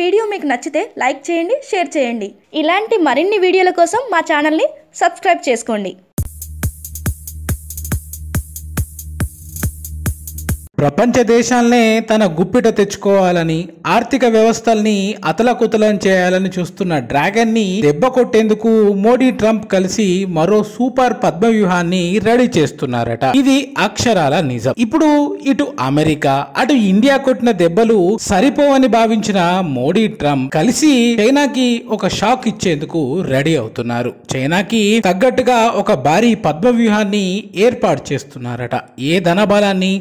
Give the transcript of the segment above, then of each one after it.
Video మీకు నచ్చితే like చేయండి షేర్ చేయండి. ఇలాంటి మరిన్ని వీడియోల కోసం మా ఛానల్ని సబ్స్క్రైబ్ చేసుకోండి. ప్రపంచ దేశాలనే తన గుప్పిట తెచ్చుకోవాలని ఆర్థిక వ్యవస్థల్ని అతలకుతలం చేయాలని చూస్తున్న డ్రాగన్ని దెబ్బ కొట్టేందుకు మోడీ ట్రంప్ కలిసి మరో సూపర్ పద్మ వ్యూహాన్ని రెడీ చేస్తున్నారట. ఇది అక్షరాల నిజం. ఇప్పుడు ఇటు అమెరికా అటు ఇండియా కొట్టిన దెబ్బలు సరిపోవని భావించిన మోడీ ట్రంప్ కలిసి చైనాకి ఒక షాక్ ఇచ్చేందుకు రెడీ అవుతున్నారు. చైనాకి తగ్గట్టుగా ఒక భారీ పద్మ వ్యూహాన్ని ఏర్పాటు చేస్తున్నారట. ఏ ధనబలాన్ని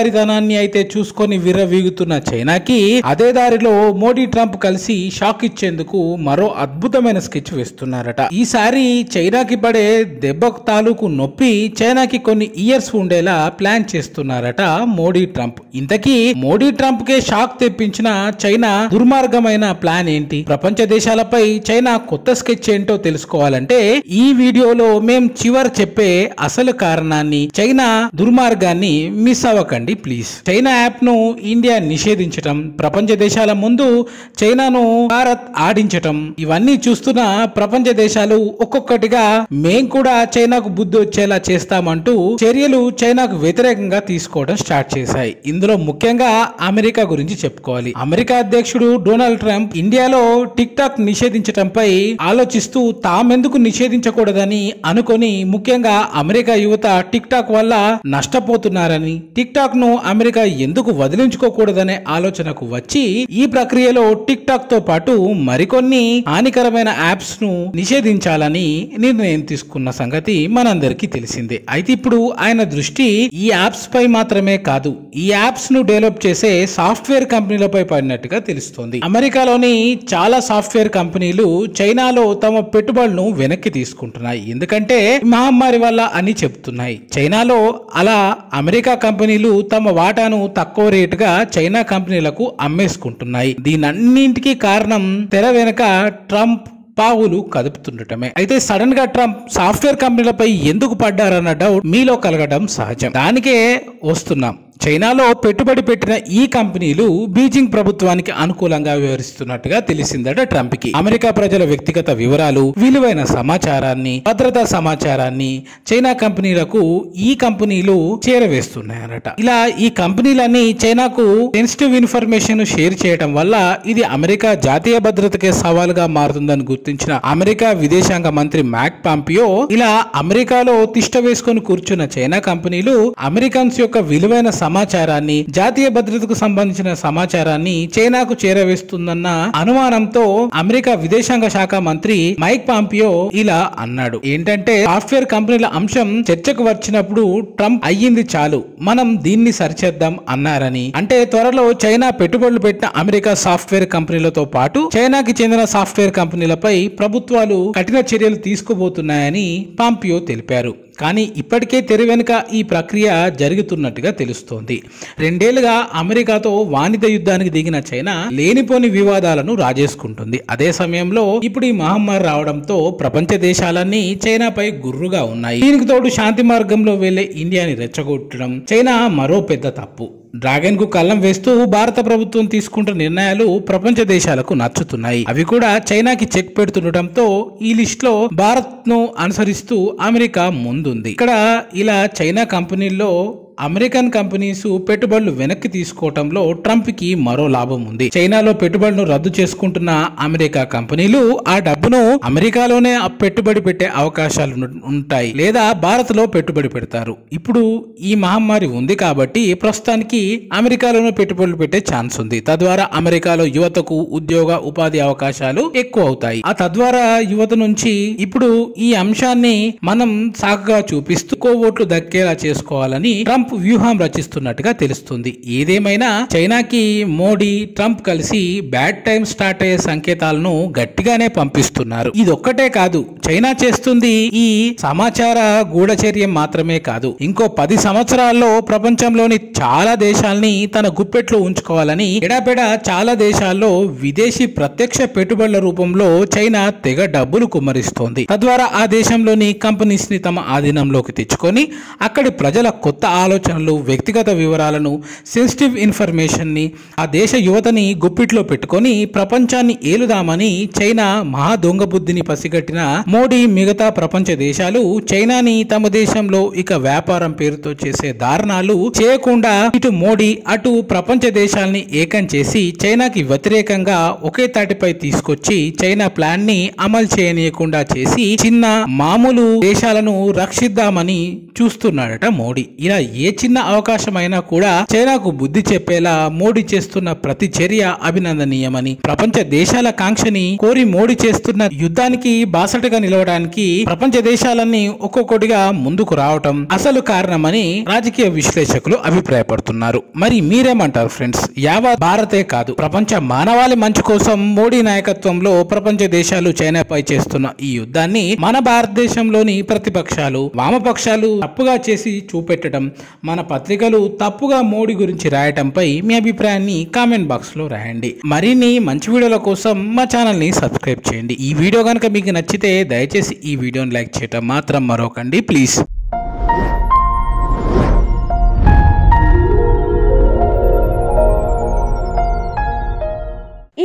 పెట్టుబడిదారిధనాన్ని అయితే చూసుకొని విర్రవీగుతున్న చైనాకి అదే దారిలో మోడీ ట్రంప్ కలిసి షాక్ ఇచ్చేందుకు మరో అద్భుతమైన స్కెచ్ వేస్తున్నారట. ఈసారి చైనాకి పడే దెబ్బ తాలూకు నొప్పి చైనాకి కొన్ని ఇయర్స్ ఉండేలా ప్లాన్ చేస్తున్నారట మోడీ ట్రంప్. ఇంతకీ మోడీ ట్రంప్ కే షాక్ తెప్పించిన చైనా దుర్మార్గమైన ప్లాన్ ఏంటి? ప్రపంచ దేశాలపై చైనా కొత్త స్కెచ్ ఏంటో తెలుసుకోవాలంటే ఈ వీడియోలో మేం చివరి చెప్పే అసలు కారణాన్ని చైనా దుర్మార్గాన్ని మిస్ అవ్వకండి. ప్లీజ్ చైనా యాప్ను ఇండియా నిషేధించటం ప్రపంచ దేశాల ముందు చైనాను భారత్ ఆడించటం ఇవన్నీ చూస్తున్న ప్రపంచ దేశాలు ఒక్కొక్కటిగా మేం కూడా చైనాకు బుద్ధి వచ్చేలా చేస్తామంటూ చర్యలు చైనాకు వ్యతిరేకంగా తీసుకోవడం స్టార్ట్ చేశాయి. ఇందులో ముఖ్యంగా అమెరికా గురించి చెప్పుకోవాలి. అమెరికా అధ్యక్షుడు డొనాల్డ్ ట్రంప్ ఇండియాలో టిక్ టాక్ నిషేధించటంపై ఆలోచిస్తూ తామెందుకు నిషేధించకూడదని అనుకొని ముఖ్యంగా అమెరికా యువత టిక్ టాక్ వల్ల నష్టపోతున్నారని టిక్ టాక్ ను అమెరికా ఎందుకు వదిలించుకోకూడదనే ఆలోచనకు వచ్చి ఈ ప్రక్రియలో టిక్ టాక్తో పాటు మరికొన్ని హానికరమైన యాప్స్ను నిషేధించాలని నిర్ణయం తీసుకున్న సంగతి మనందరికీ తెలిసిందే. అయితే ఇప్పుడు ఆయన దృష్టి ఈ యాప్స్ పై మాత్రమే కాదు ఈ యాప్స్ను డెవలప్ చేసే సాఫ్ట్వేర్ కంపెనీలపై పడినట్టుగా తెలుస్తోంది. అమెరికాలోని చాలా సాఫ్ట్వేర్ కంపెనీలు చైనాలో తమ పెట్టుబడులను వెనక్కి తీసుకుంటున్నాయి. ఎందుకంటే మహమ్మారి వల్ల అని చెప్తున్నాయి చైనాలో అలా అమెరికా కంపెనీలు తమ వాటాను తక్కువ రేటుగా చైనా కంపెనీలకు అమ్మేసుకుంటున్నాయి. దీనన్నింటికీ కారణం తెర వెనుక ట్రంప్ పావులు కదుపుతుండటమే. అయితే సడన్గా ట్రంప్ సాఫ్ట్వేర్ కంపెనీలపై ఎందుకు పడ్డారన్న డౌట్ మీలో కలగడం సహజం. దానికే వస్తున్నాం. చైనాలో పెట్టుబడి పెట్టిన ఈ కంపెనీలు బీజింగ్ ప్రభుత్వానికి అనుకూలంగా వ్యవహరిస్తున్నట్టుగా తెలిసిందట ట్రంప్కి అమెరికా ప్రజల వ్యక్తిగత వివరాలు విలువైన సమాచారాన్ని భద్రతా సమాచారాన్ని చైనా కంపెనీలకు ఈ కంపెనీలు చేరవేస్తున్నాయనట ఇలా ఈ కంపెనీలన్నీ చైనాకు సెన్సిటివ్ ఇన్ఫర్మేషన్ షేర్ చేయడం వల్ల ఇది అమెరికా జాతీయ భద్రతకే సవాలుగా మారుతుందని గుర్తించిన అమెరికా విదేశాంగ మంత్రి మ్యాక్ పాంపియో ఇలా అమెరికాలో తిష్ట వేసుకొని కూర్చున్న చైనా కంపెనీలు అమెరికన్స్ యొక్క విలువైన సమాచారాన్ని జాతీయ భద్రతకు సంబంధించిన సమాచారాన్ని చైనాకు చేరవేస్తుందన్న అనుమానంతో అమెరికా విదేశాంగ శాఖ మంత్రి మైక్ పాంపియో ఇలా అన్నాడు. ఏంటంటే సాఫ్ట్వేర్ కంపెనీల అంశం చర్చకు వచ్చినప్పుడు ట్రంప్ అయ్యింది చాలు. మనం దీన్ని సరిచేద్దాం అన్నారని. అంటే త్వరలో చైనా పెట్టుబడులు పెట్టిన అమెరికా సాఫ్ట్వేర్ కంపెనీలతో పాటు చైనాకి చెందిన సాఫ్ట్వేర్ కంపెనీలపై ప్రభుత్వాలు కఠిన చర్యలు తీసుకోబోతున్నాయని పాంపియో తెలిపారు. కానీ ఇప్పటికే తెర వెనుక ఈ ప్రక్రియ జరుగుతున్నట్టుగా తెలుస్తోంది. రెండేళ్ళుగా అమెరికాతో వాణిజ్య యుద్ధానికి దిగిన చైనా లేనిపోని వివాదాలను రాజేసుకుంటుంది. అదే సమయంలో ఇప్పుడు ఈ మహమ్మారి రావడంతో ప్రపంచ దేశాలన్నీ చైనాపై గుర్రుగా ఉన్నాయి. దీనికి తోడు శాంతి మార్గంలో వెళ్ళే ఇండియాని రెచ్చగొట్టడం చైనా మరో పెద్ద తప్పు. డ్రాగన్కు కళ్ళం వేస్తూ భారత ప్రభుత్వం తీసుకుంటున్న నిర్ణయాలు ప్రపంచ దేశాలకు నచ్చుతున్నాయి. అవి కూడా చైనాకి చెక్ పెడుతుండటంతో ఈ లిస్ట్లో భారత్ను అనుసరిస్తూ అమెరికా ముందుంది. ఇక్కడ ఇలా చైనా కంపెనీల్లో అమెరికన్ కంపెనీస్ పెట్టుబడులు వెనక్కి తీసుకోవటంలో ట్రంప్కి మరో లాభం ఉంది. చైనాలో పెట్టుబడులను రద్దు చేసుకుంటున్న అమెరికా కంపెనీలు ఆ డబ్బును అమెరికాలోనే పెట్టుబడి పెట్టే అవకాశాలు ఉంటాయి లేదా భారత్లో పెట్టుబడి పెడతారు. ఇప్పుడు ఈ మహమ్మారి ఉంది కాబట్టి ప్రస్తుతానికి అమెరికాలోనే పెట్టుబడులు పెట్టే ఛాన్స్ ఉంది. తద్వారా అమెరికాలో యువతకు ఉద్యోగ ఉపాధి అవకాశాలు ఎక్కువ అవుతాయి. ఆ తద్వారా యువత నుంచి ఇప్పుడు ఈ అంశాన్ని మనం సాకుగా చూపిస్తూ కోవోట్లు దక్కేలా చేసుకోవాలని ట్రంప్ వ్యూహం రచిస్తున్నట్టుగా తెలుస్తుంది. ఏదేమైనా చైనాకి మోడీ ట్రంప్ కలిసి బ్యాడ్ టైం స్టార్ట్ అయ్యే సంకేతాలను గట్టిగానే పంపిస్తున్నారు. ఇదొక్కటే కాదు చైనా చేస్తుంది ఈ సమాచార గూఢచర్యం మాత్రమే కాదు. ఇంకో పది సంవత్సరాల్లో ప్రపంచంలోని చాలా దేశాల్ని తన గుప్పెట్లో ఉంచుకోవాలని ఎడాపెడా చాలా దేశాల్లో విదేశీ ప్రత్యక్ష పెట్టుబడుల రూపంలో చైనా తెగ డబ్బులు కుమ్మరిస్తోంది. తద్వారా ఆ దేశంలోని కంపెనీస్ని తమ ఆధీనంలోకి తెచ్చుకొని అక్కడి ప్రజల కొత్త ఆలోచన ఆలోచనలు వ్యక్తిగత వివరాలను సెన్సిటివ్ ఇన్ఫర్మేషన్ని ఆ దేశ యువతని గుప్పిట్లో పెట్టుకొని ప్రపంచాన్ని ఏలుదామని చైనా మహా దొంగ బుద్ధిని పసిగట్టిన మోడీ మిగతా ప్రపంచ దేశాలు చైనాని తమ దేశంలో ఇక వ్యాపారం పేరుతో చేసే దారుణాలు చేయకుండా ఇటు మోడీ అటు ప్రపంచ దేశాల్ని ఏకం చేసి చైనాకి వ్యతిరేకంగా ఒకే తాటిపై తీసుకొచ్చి చైనా ప్లాన్ని అమలు చేయనీయకుండా చేసి చిన్న మామూలు దేశాలను రక్షిద్దామని చూస్తున్నాడట మోడీ. ఇలా ఏ చిన్న అవకాశమైనా కూడా చైనాకు బుద్ధి చెప్పేలా మోడీ చేస్తున్న ప్రతి చర్య అభినందనీయమని. ప్రపంచ దేశాల కాంక్షని కోరి మోడీ చేస్తున్న యుద్ధానికి బాసటగా నిలవడానికి ప్రపంచ దేశాలన్నీ ఒక్కొక్కటిగా ముందుకు రావటం అసలు కారణమని రాజకీయ విశ్లేషకులు అభిప్రాయపడుతున్నారు. మరి మీరేమంటారు ఫ్రెండ్స్? యావత్ భారతే కాదు ప్రపంచ మానవాళి మంచి కోసం మోడీ నాయకత్వంలో ప్రపంచ దేశాలు చైనాపై చేస్తున్న ఈ యుద్ధాన్ని మన భారతదేశంలోని ప్రతిపక్షాలు వామపక్షాలు తప్పుగా చేసి చూపెట్టడం మన పత్రికలు తప్పుగా మోడీ గురించి రాయటంపై మీ అభిప్రాయాన్ని కామెంట్ బాక్స్లో రాయండి. మరిన్ని మంచి వీడియోల కోసం మా ఛానల్ని సబ్స్క్రైబ్ చేయండి. ఈ వీడియో కనుక మీకు నచ్చితే దయచేసి ఈ వీడియోని లైక్ చేయటం మాత్రం మరొకండి. ప్లీజ్.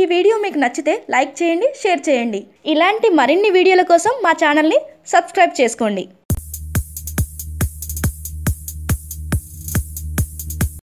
ఈ వీడియో మీకు నచ్చితే లైక్ చేయండి షేర్ చేయండి. ఇలాంటి మరిన్ని వీడియోల కోసం మా ఛానల్ని సబ్స్క్రైబ్ చేసుకోండి.